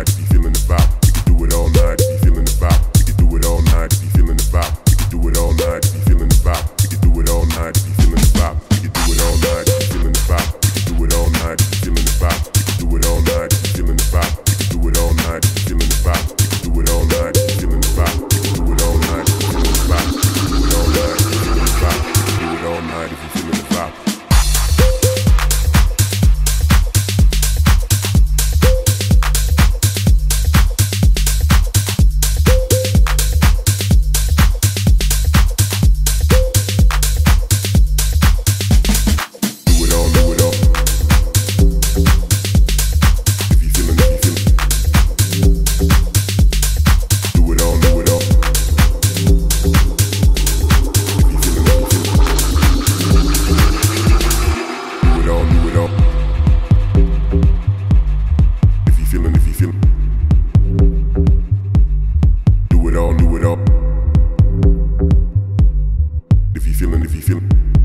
if you feeling the vibe. Feeling, if you feeling.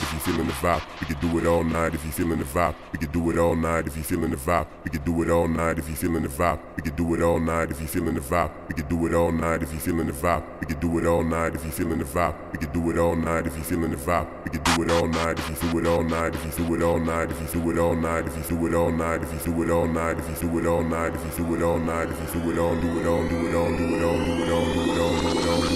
Night if you feeling the vibe. We can do it all night if you feeling the vibe. We can do it all night if you feeling the vibe. We can do it all night if you feeling the vibe. We can do it all night if you feeling the vibe. We can do it all night if you feeling the vibe. We can do it all night if you feeling the vibe. We can do it all night if you feeling the vibe. We can do it all night if you do it all night if you do it all night if you do it all night if you do it all night if you do it all night if you do it all night if you do it all night if you do do it all do it all do it all do it all do it all do it all do it all